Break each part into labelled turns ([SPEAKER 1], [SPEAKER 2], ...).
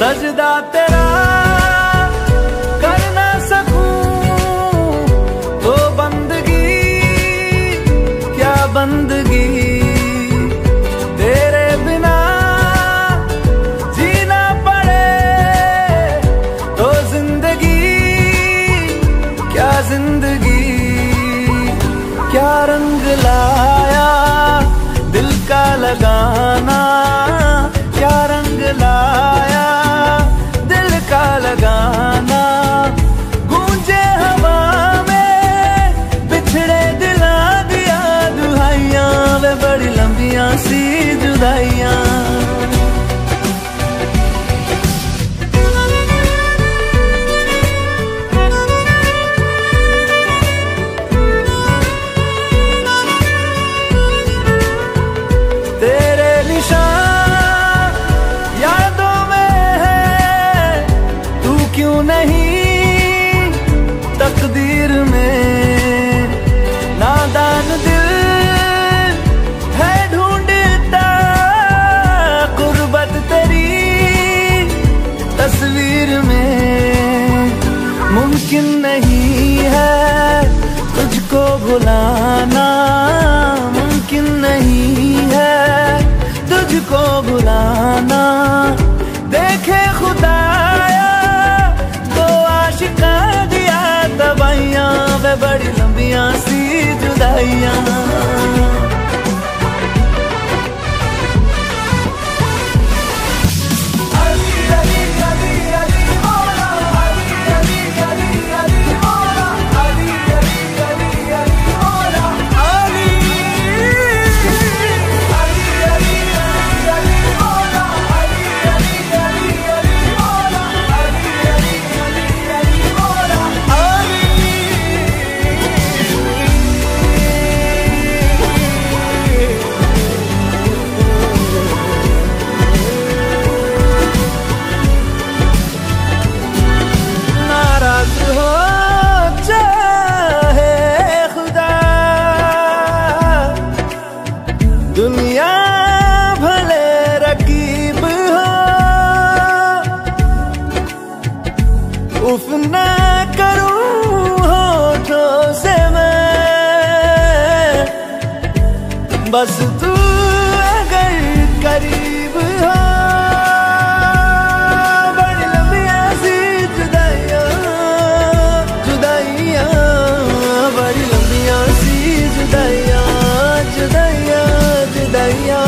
[SPEAKER 1] सजदा तेरा कर ना सकूँ। तो बंदगी, क्या बंदगी। तेरे बिना जीना पड़े तो ज़िंदगी, क्या ज़िंदगी। क्या रंग लाया दिल का लगाना। मुमकिन नहीं है तुझको भुलाना मुमकिन नहीं है तुझको भुलाना। देखे खुदाया बस तू अगर करीब हो। बड़ी लंबिया सी जुदाइया जुदाइया, बड़ी लंबिया सी जुदाइया जुदाइया जुदाइया,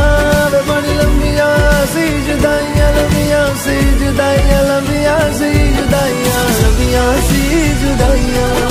[SPEAKER 1] बड़ी लंबिया सी जुदाइया लंबिया सी जुदाइया लंबिया सी जुदाइया लंबिया सी जुदाइया।